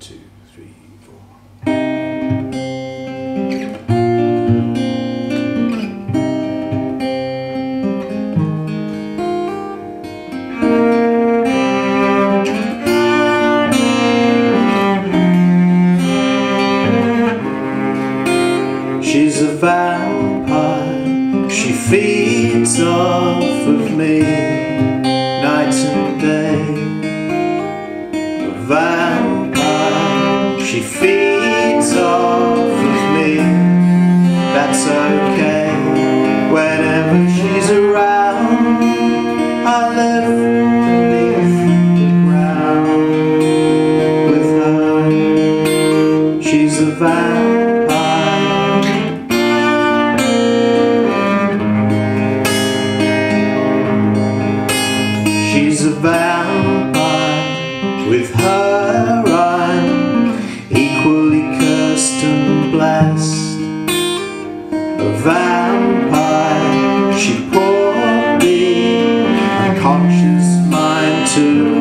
two, three, four. She's a vampire, she feeds off of me night and day. A vampire, she feeds off of me. That's okay.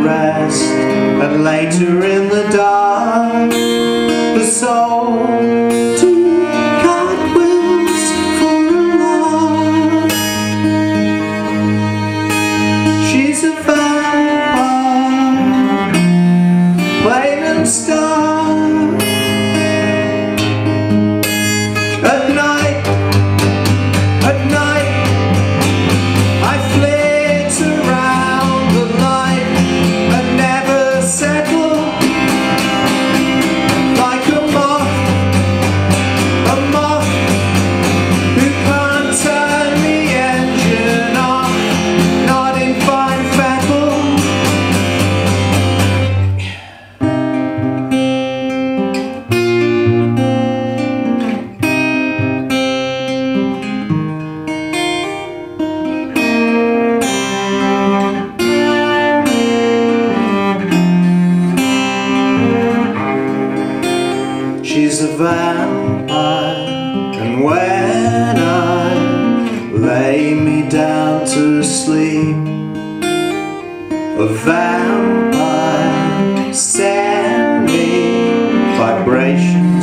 Rest. And later in the dark, She's a vampire, and when I lay me down to sleep, a vampire send me vibration